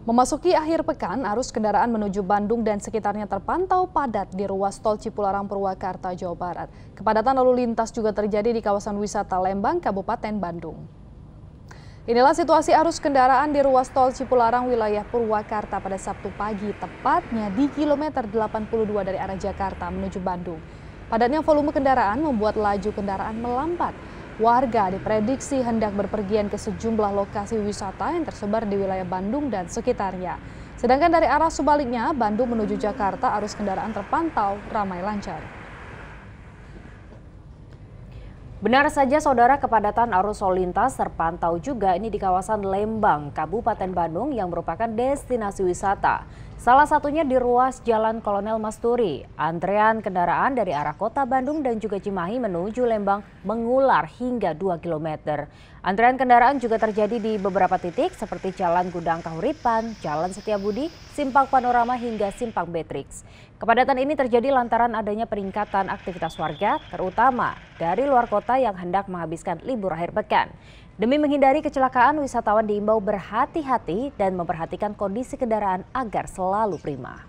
Memasuki akhir pekan, arus kendaraan menuju Bandung dan sekitarnya terpantau padat di ruas tol Cipularang Purwakarta, Jawa Barat. Kepadatan lalu lintas juga terjadi di kawasan wisata Lembang, Kabupaten Bandung. Inilah situasi arus kendaraan di ruas tol Cipularang wilayah Purwakarta pada Sabtu pagi, tepatnya di kilometer 82 dari arah Jakarta menuju Bandung. Padatnya volume kendaraan membuat laju kendaraan melambat. Warga diprediksi hendak berpergian ke sejumlah lokasi wisata yang tersebar di wilayah Bandung dan sekitarnya. Sedangkan dari arah sebaliknya, Bandung menuju Jakarta arus kendaraan terpantau ramai lancar. Benar saja saudara kepadatan arus lalu lintas terpantau juga ini di kawasan Lembang, Kabupaten Bandung yang merupakan destinasi wisata. Salah satunya di ruas Jalan Kolonel Masturi. Antrean kendaraan dari arah kota Bandung dan juga Cimahi menuju Lembang mengular hingga 2 km. Antrean kendaraan juga terjadi di beberapa titik seperti Jalan Gudang Kahuripan, Jalan Setiabudi, Simpang Panorama hingga Simpang Betrix. Kepadatan ini terjadi lantaran adanya peningkatan aktivitas warga, terutama dari luar kota yang hendak menghabiskan libur akhir pekan. Demi menghindari kecelakaan, wisatawan diimbau berhati-hati dan memperhatikan kondisi kendaraan agar selalu prima.